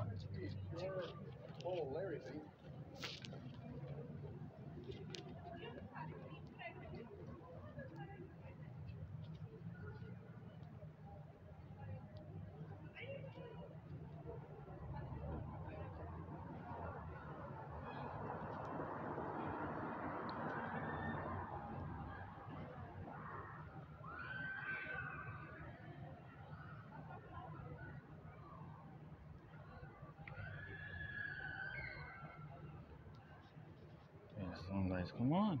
wanted to be your whole Larry thing, sunlights, come on.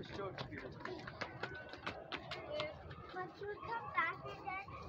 After show computer? But you come back again.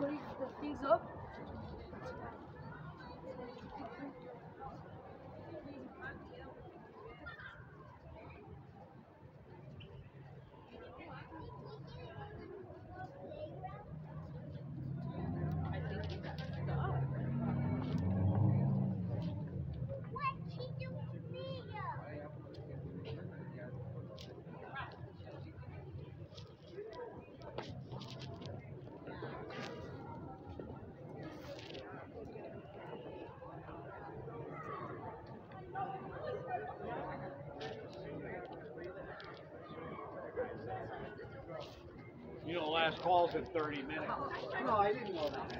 Put the things up. You know, last call's in thirty minutes. No, I didn't know that.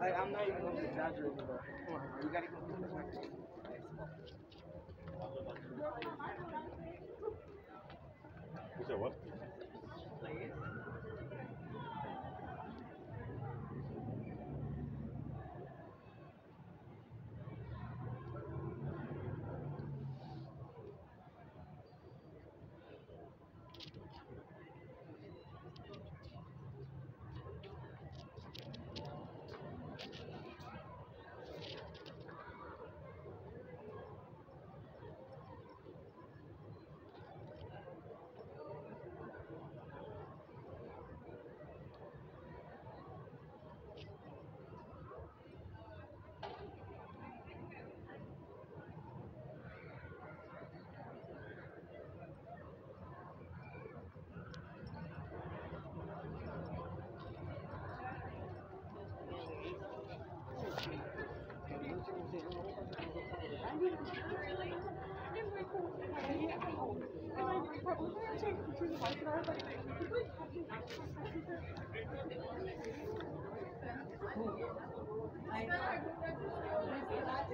I, I'm not even going to exaggerate with that. Come on, we gotta go. You said what? please. 哎，哎，你们看，我在这儿转了个好圈儿了，不会爬山，爬山就是。哎，那中间就是有垃圾。